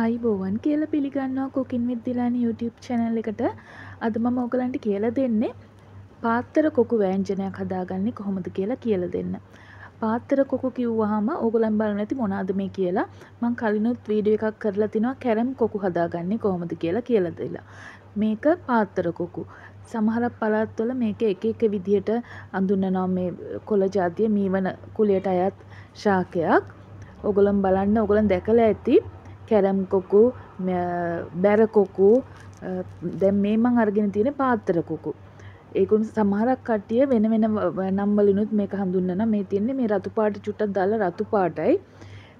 අයිබෝවන් කියල පිළිගන්නවා කුකින් විත් දිලානි YouTube චැනල් එකට අද මම ඔගලන්ට කියල දෙන්නේ පාත්තර කොකු වෑංජනයක් හදාගන්නේ කොහොමද කියලා කියල දෙන්න. පාත්තර කොකු කිව්වහම ඕගලන් බලන්න ඇති මොනාද මේ කියලා මං කලිනුත් වීඩියෝ එකක් කරලා තිනවා කැරම් කොකු හදාගන්නේ කොහොමද කියලා කියලා දෙලා. මේක පාත්තර කොකු. සමහරක් පළාත්වල මේක එක එක විදිහට අඳුන්වනවා මේ කොළ ජාතිය මීවන කුලයට අයත් ශාකයක්. ඔගොල්ලන් බලන්න ඔගොල්ලන් දැකලා ඇති කැරම් කොකු බැර කොකු දැන් මේ මං අරගෙන තියෙන පාත්තර කොකු. ඒකුන් සමහරක් කට්ටිය වෙන වෙන නම් වලිනුත් මේක හඳුන්වනවා. මේ තියෙන්නේ මේ රතු පාට චුට්ටක් දාලා රතු පාටයි.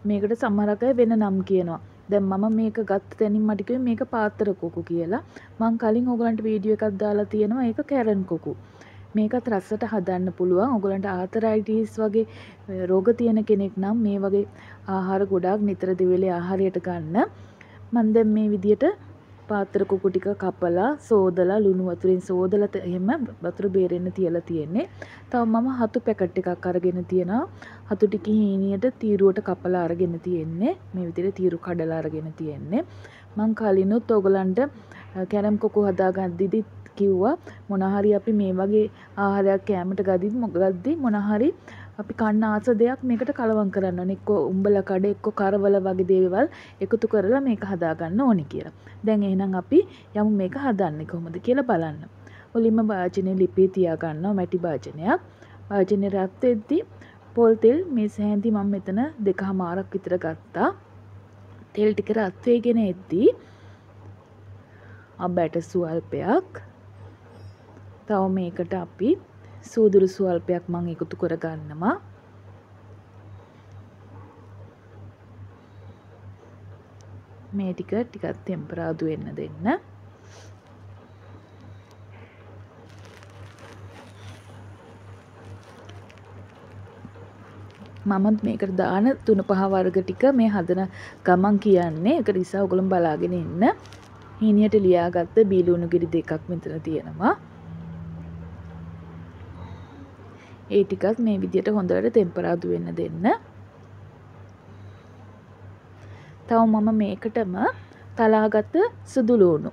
මේකට සමහරක් අය වෙන නම් කියනවා. දැන් මම මේක ගත්ත තැනින් මට කිව්වේ මේක පාත්තර කොකු කියලා. මං කලින් ඕගලන්ට වීඩියෝ එකක් දාලා තියෙනවා ඒක කැරන් කොකු. මේකත් රස්සට හදන්න පුළුවන්. ඔයගලන්ට ආතරයිටිස් වගේ රෝග තියෙන කෙනෙක් නම් මේ වගේ ආහාර ගොඩාක් නිතර දිවෙලේ ආහාරයට ගන්න. මම දැන් මේ විදියට පාත්‍ර කුකු ටික කපලා සෝදලා ලුණු වතුරෙන් සෝදලා එහෙම වතුර බේරෙන්න තියලා තියෙන්නේ. තව මම හතු පැකට් එකක් අරගෙන තියෙනවා. හතු ටික හීනියට තීරුවට කපලා අරගෙන තියෙන්නේ. මේ විදිහට තීරු කඩලා අරගෙන තියෙන්නේ. මං කලිනුත් ඔයගලන්ට කැරම් කොකු හදාගද්දිදි කිව්වා මොනහරි අපි මේ වගේ ආහාරයක් කෑමට ගදිත් ගද්දි මොනහරි අපි කන්න ආස දෙයක් මේකට කලවම් කරන්න ඕනේ. එක්ක උඹල කඩ එක්ක කරවල වගේ දේවල් එකතු කරලා මේක හදාගන්න ඕනේ කියලා. දැන් එහෙනම් අපි යමු මේක හදන්නේ කොහොමද කියලා බලන්න. මුලින්ම වාජනේ ලිපේ තියා ගන්නවා මැටි වාජනයක්. වාජනේ රත් වෙද්දි පොල් තෙල් මේ සෑන්ති මම මෙතන දෙකහමාරක් විතර ගත්තා. තෙල් ටික රත් වෙගෙන එද්දී අබැට සුවල්පයක් තව මේකට අපි සූදුරු ස්වල්පයක් මං එකතු කර ගන්නවා. මේ ටික ටිකක් තෙම්පරාදු වෙන්න දෙන්න. මමත් මේකට දාන තුන පහ වර්ග ටික මේ හදන ගමන් කියන්නේ ඒක නිසා ඔයගොල්ලෝ බලාගෙන ඉන්න. හීනියට ලියාගත්ත බීලුණු ගෙඩි දෙකක් මෙතන තියෙනවා. ඒ ටිකත් මේ විදියට හොඳට තෙම්පරාදු වෙන්න දෙන්න. තව මම මේකටම තලාගත්ත සුදු ලූණු.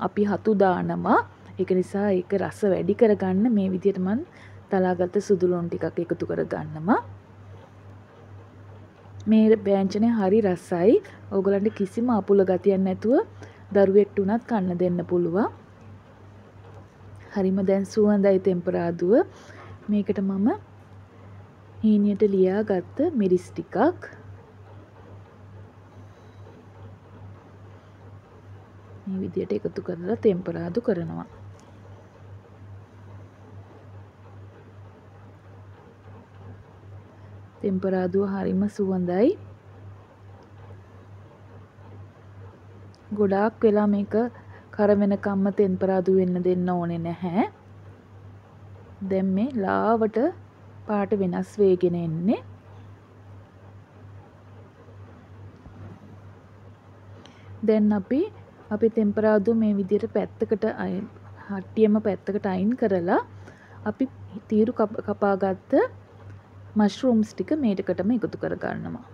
අපි හතු දානවා. ඒක නිසා ඒක රස වැඩි කරගන්න මේ විදියට මම තලාගත්ත සුදු ලූණු ටිකක් එකතු කරගන්නවා. මේ ව්‍යංජනය හරි රසයි. ඕගලන්ට කිසිම අපුල ගතියක් නැතුව දරුවෙක්ට උනත් කන්න දෙන්න පුළුවන්. හරිම දැන් සුවඳයි තෙම්පරාදුව මේකට මම හීනියට ලියා ගත්ත මිරිස් ටිකක් මේ විදියට එකතු කරලා තෙම්පරාදු කරනවා. තෙම්පරාදුව හරිම සුවඳයි. ගොඩාක් වෙලා මේක කර වෙනකම්ම තෙම්පරාදු වෙන්න දෙන්න ඕනේ නැහැ. දැන් මේ ලාවට පාට වෙනස් වේගෙන එන්නේ. දැන් අපි අපි තෙම්පරාදු මේ විදිහට පැත්තකට හට්ටියම පැත්තකට අයින් කරලා අපි තීරු කපාගත්ත මෂ්රූම්ස් ටික මේටකටම එකතු කරගන්නවා.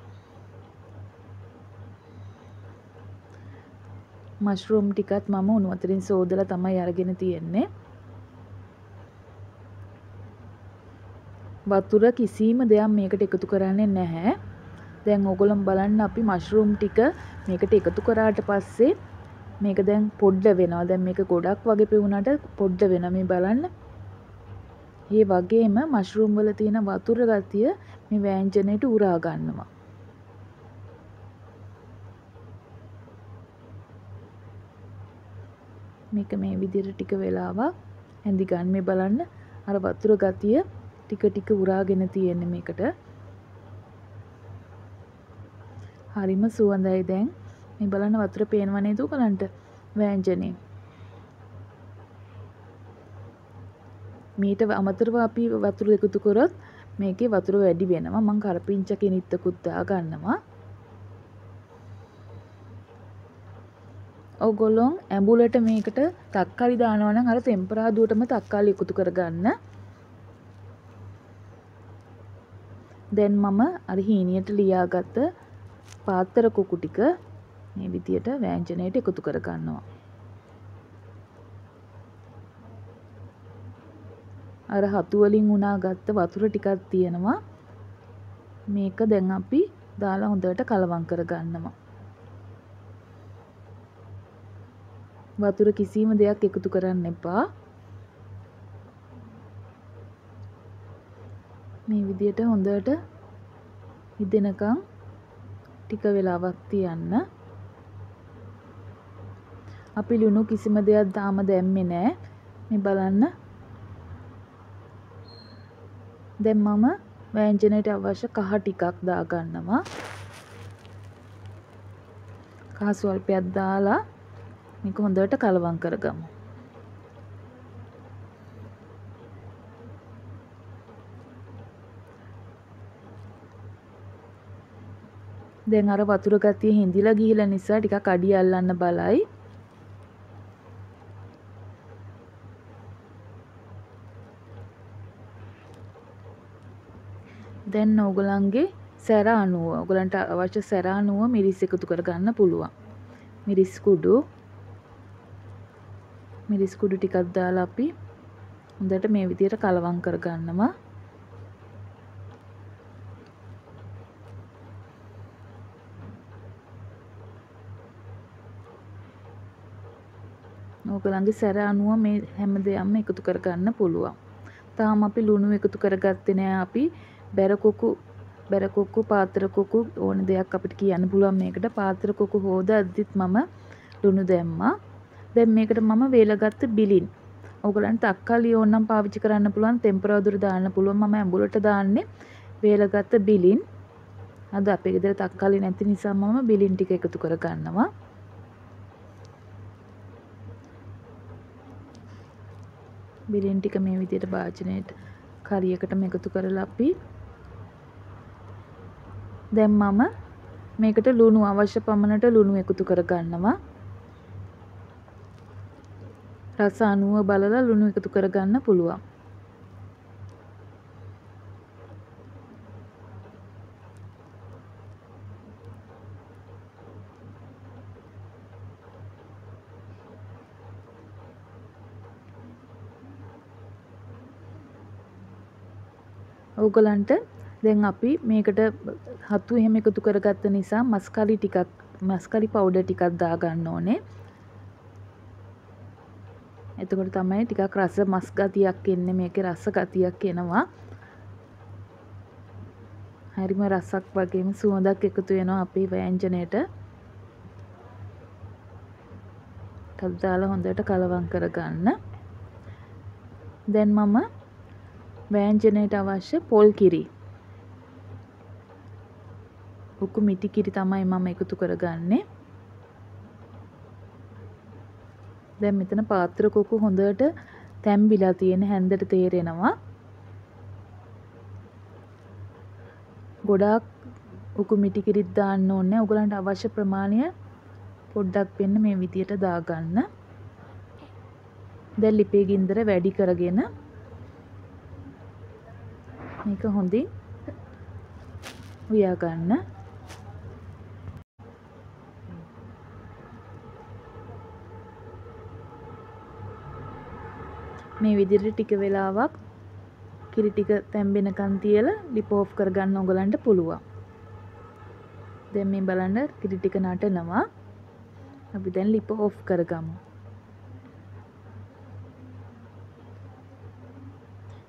මෂ්රූම් ටිකත් මම උණු වතුරින් සෝදලා තමයි අරගෙන තියෙන්නේ. වතුර කිසිම දෙයක් මේකට එකතු කරන්නේ නැහැ. දැන් ඕගොල්ලෝ බලන්න අපි මෂ්රූම් ටික මේකට එකතු කරාට පස්සේ මේක දැන් පොඩ්ඩ වෙනවා. දැන් මේක ගොඩක් වගේ පෙවුනට පොඩ්ඩ වෙනවා මේ බලන්න. ඒ වගේම මෂ්රූම් වල තියෙන වතුර ගතිය මේ වෑංජනයට උරා ගන්නවා. මේක මේ විදිහට ටික වෙලාවක් ඇඳි ගන්න මේ බලන්න අර වතුර ගතිය ටික ටික උරාගෙන තියෙන්නේ මේකට. හරිම සුවඳයි දැන්. මේ බලන්න වතුර පේනවා නේද උගලන්ට? වෑංජනේ. මීට අමතරව අපි වතුර එකතු කරොත් මේකේ වතුර වැඩි වෙනවා. මම කරපිංචකේ නිත්තකුත් දා ගන්නවා. ඔගොල්ලොන් ඇඹුලට මේකට තක්කාලි දානවා නම් අර තෙම්පරාදුවටම තක්කාලි එකතු කරගන්න. දැන් මම අර හීනියට ලියාගත්ත පාත්තර කුකු ටික මේ විදියට වෑංජනයට එකතු කරගන්නවා. අර හතුවලින් උනා ගත්ත වතුර ටිකක් තියෙනවා මේක දැන් අපි දාලා හොඳට කලවම් කරගන්නවා. වතුර කිසිම දෙයක් එකතු කරන්න එපා. මේ විදියට හොඳට ඉදෙනකම් ටික වෙලාවක් තියන්න. අපි ලුණු කිසිම දෙයක් තාම දැම්මේ නෑ. මේ බලන්න. දැන් මම වෑංජනයට අවශ්‍ය කහ ටිකක් දාගන්නවා. කහ ස්වල්පයක් දාලා මේක හොඳට කලවම් කරගමු. දැන් අර වතුර ගතිය හිඳිලා ගිහිලා නිසා ටිකක් අඩිය අල්ලන්න බලයි. දැන් ඕගොල්ලන්ගේ සැර අණුව ඔයගලන්ට අවශ්‍ය සැර අණුව මිරිස් එකතු කරගන්න පුළුවන්. මිරිස් කුඩු මිරිස් කුඩු ටිකක් දාලා අපි හොඳට මේ විදිහට කලවම් කරගන්නවා. ඕගලන්ගේ සැර අනුව මේ හැම දෙයක්ම එකතු කරගන්න පුළුවන්. තාම අපි ලුණු එකතු කරගත්තේ නෑ අපි බැරකොකු බැරකොක්කු පාත්‍රකොකු ඕන දෙයක් අපිට කියන්න පුළුවන් මේකට පාත්‍රකොකු හෝදද්දිත් මම ලුණු දැම්මා. දැන් මේකට මම වේලගත්ත බිලින්. ඕගලන්ට තක්කාලි ඕනනම් පාවිච්චි කරන්න පුළුවන් තෙම්පරාදුර දාන්න පුළුවන් මම ඇඹුලට දාන්නේ වේලගත්ත බිලින්. අද අපේ ගෙදර තක්කාලි නැති නිසා මම බිලින් ටික එකතු කරගන්නවා. බිලින් ටික මේ විදිහට භාජනයට කරියකටම එකතු කරලා අපි දැන් මම මේකට ලුණු අවශ්‍ය පමණට ලුණු එකතු කරගන්නවා රස අනුව බලලා ලුණු එකතු කරගන්න පුළුවන් ඕගලන්ට දැන් අපි මේකට හතු එහෙම එකතු කරගත්ත නිසා මස්කලි ටිකක් මස්කලි පවුඩර් ටිකක් දාගන්න ඕනේ. එතකොට තමයි ටිකක් රස මස් ගතියක් එන්නේ මේකේ රස ගතියක් එනවා. හරිම රසක් වගේම සුවඳක් එකතු වෙනවා අපේ වෑංජනයට. ටක් දාලා හොඳට කලවම් කරගන්න. දැන් මම වෑංජනයට අවශ්‍ය පොල් කිරි උකු මිටි කිරි තමයි මම එකතු කරගන්නේ දැන් මෙතන පාත්‍ර කොකු හොඳට තැම්බිලා තියෙන හැන්දට තේරෙනවා. ගොඩාක් උකු මිටි කිරිත් දාන්න ඕනේ. ඔයගලන්ට අවශ්‍ය ප්‍රමාණය පොඩ්ඩක් වෙන්න මේ විදියට දාගන්න. දැන් ලිපේ ගින්දර වැඩි කරගෙන මේක හොඳින් උයා ගන්න මේ විදිහට ටික වෙලාවක් කිරි ටික තැම්බෙනකන් තියලා ලිප ඕෆ් කරගන්න ඕගලන්ට පුළුවන්. දැන් මේ බලන්න කිරි ටික නටනවා. අපි දැන් ලිප ඕෆ් කරගමු.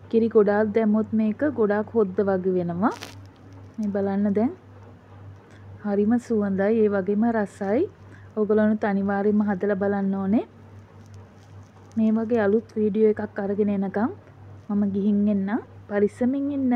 කිරි ගොඩාක් දැම්මොත් මේක ගොඩාක් හොද්ද වගේ වෙනවා. මේ බලන්න දැන් හරිම සුවඳයි ඒ වගේම රසයි. ඔයගොල්ලෝ අනිවාර්යයෙන්ම හදලා බලන්න ඕනේ. මේ වගේ අලුත් වීඩියෝ එකක් අරගෙන එනකම් මම ගිහින් එන්න. පරිස්සමින් ඉන්න